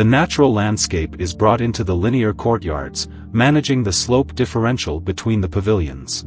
the natural landscape is brought into the linear courtyards, managing the slope differential between the pavilions.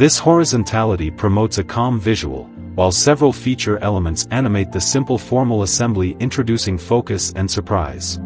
This horizontality promotes a calm visual, while several feature elements animate the simple formal assembly introducing focus and surprise.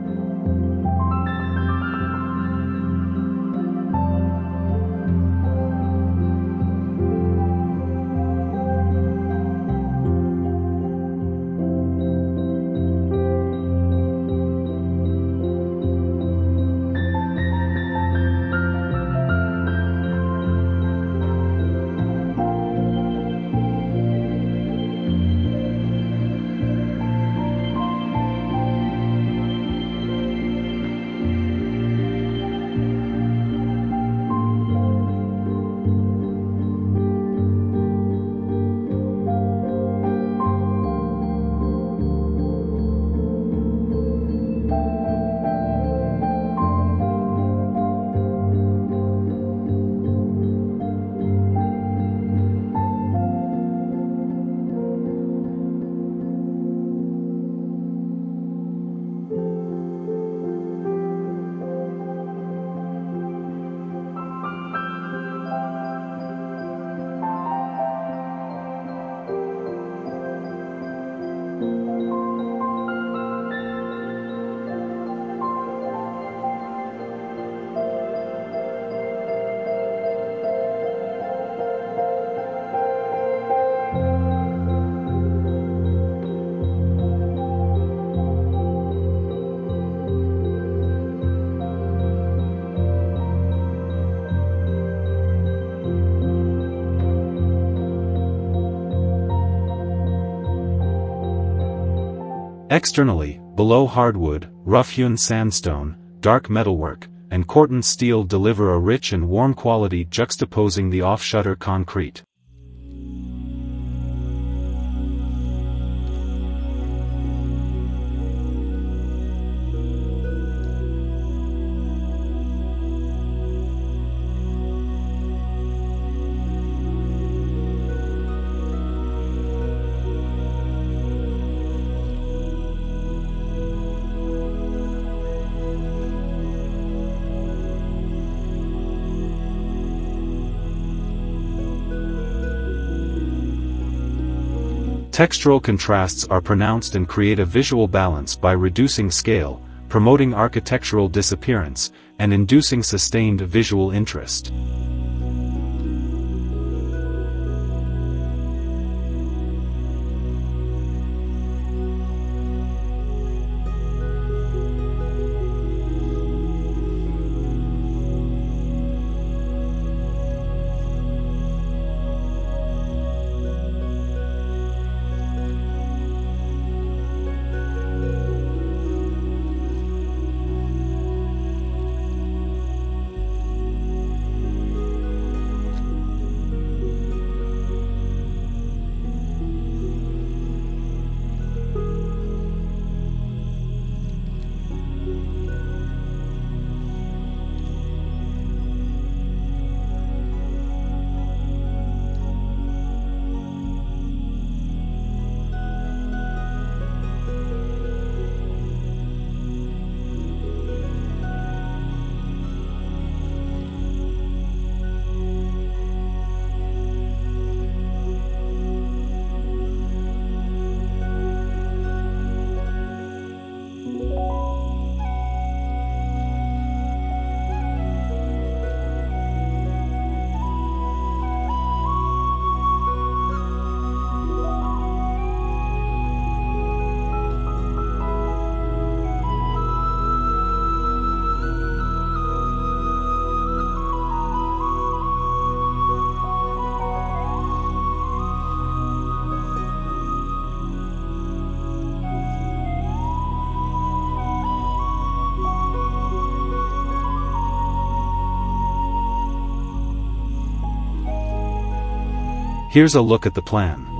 Externally, balau hardwood, rough-hewn sandstone, dark metalwork, and Corten steel deliver a rich and warm quality juxtaposing the off-shutter concrete. Textural contrasts are pronounced and create a visual balance by reducing scale, promoting architectural disappearance, and inducing sustained visual interest. Here's a look at the plan.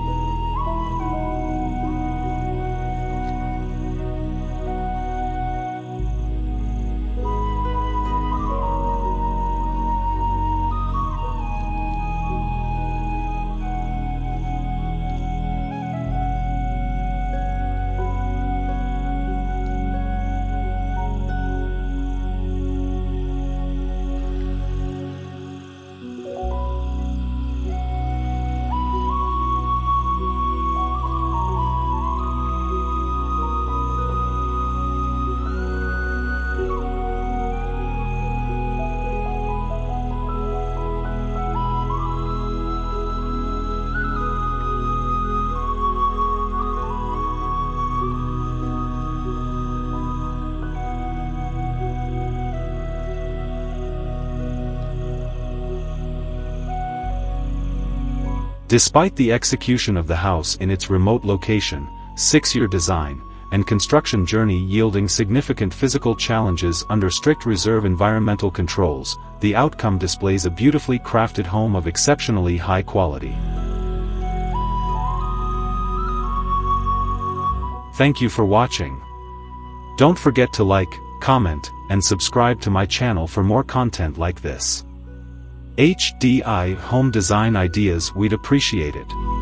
Despite the execution of the house in its remote location, six-year design, and construction journey yielding significant physical challenges under strict reserve environmental controls, the outcome displays a beautifully crafted home of exceptionally high quality. Thank you for watching. Don't forget to like, comment, and subscribe to my channel for more content like this. HDI Home Design Ideas we'd appreciate it.